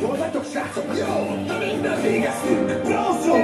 Jól vagytok, srácok? Jó! Minden végeztünk! Bronzunk!